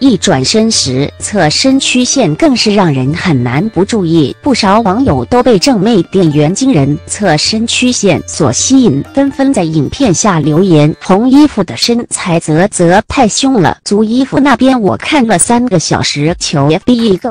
一转身时侧身曲线更是让人很难不注意不少网友都被正妹店员惊人侧身曲线所吸引纷纷在影片下留言红衣服的身材啧啧太凶了租衣服那边我看了三个小时求第一个。